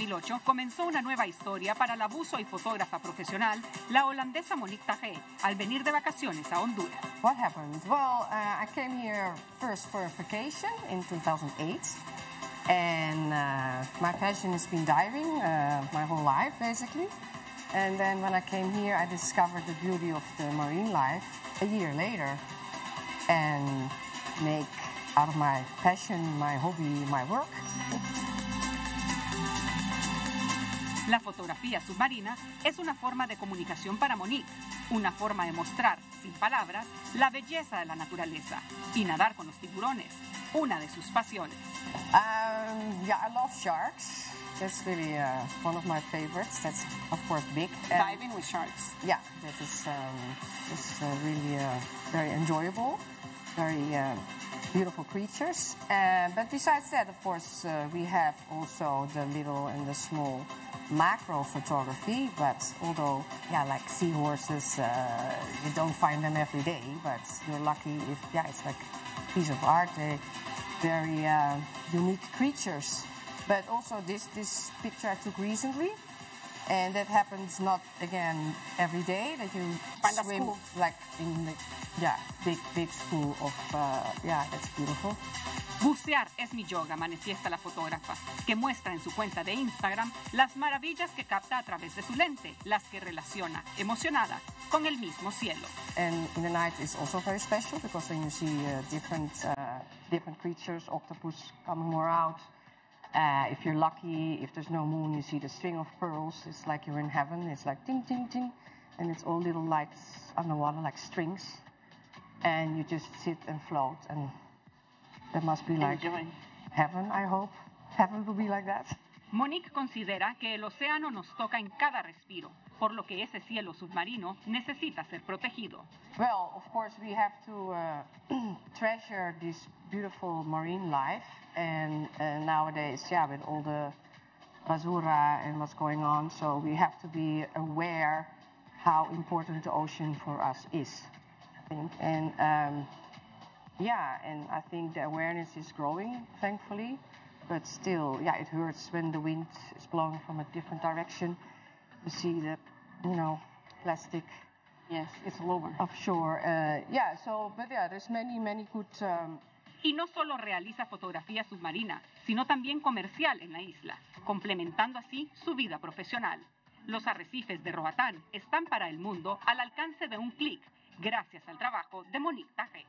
2008 comenzó una nueva historia para la buzo y fotógrafa profesional, la holandesa Monique Tajé, al venir de vacaciones a Honduras. What happened? Well, uh, I came here first for a vacation in 2008. And uh, my passion has been diving uh, my whole life, basically. And then when I came here, I discovered the beauty of the marine life a year later and make out of my passion, my hobby, my work. La fotografía submarina es una forma de comunicación para Monique, una forma de mostrar, sin palabras, la belleza de la naturaleza y nadar con los tiburones, una de sus pasiones. Um, yeah, I love sharks. That's really uh, one of my favorites. That's of course big. And Diving with sharks. yeah, that is, um, is uh, really uh, very enjoyable, very uh, beautiful creatures. Uh, but besides that, of course, uh, we have also the little and the small macro photography. But although, yeah, like seahorses, uh, you don't find them every day. But you're lucky if, yeah, it's like a piece of art. They're very uh, unique creatures. But also this this picture I took recently, and that happens not again every day that you Find a swim school. like in the yeah big big school of uh, yeah that's beautiful. Bucear es mi yoga, manifiesta la fotógrafa, que muestra en su cuenta de Instagram las maravillas que capta a través de su lente, las que relaciona, emocionada, con el mismo cielo. And in the night is also very special because then you see uh, different uh, different creatures, octopus coming more out. Uh, if you're lucky, if there's no moon, you see the string of pearls. It's like you're in heaven. It's like ting ting ting, and it's all little lights underwater like strings, and you just sit and float, and that must be like heaven. I hope heaven will be like that. Monique considera que el océano nos toca en cada respiro, por lo que ese cielo submarino necesita ser protegido. Well, of course, we have to uh, treasure this beautiful marine life. And uh, nowadays, yeah, with all the basura and what's going on, so we have to be aware how important the ocean for us is. I think. And um, yeah, and I think the awareness is growing, thankfully. But still, yeah, it hurts when the wind is blowing from a different direction. You see the, you know, plastic Yes, it's lower. offshore. Uh, yeah, so, but yeah, there's many, many good. Um, Y no solo realiza fotografía submarina, sino también comercial en la isla, complementando así su vida profesional. Los arrecifes de Roatán están para el mundo al alcance de un clic, gracias al trabajo de Monique Tajé.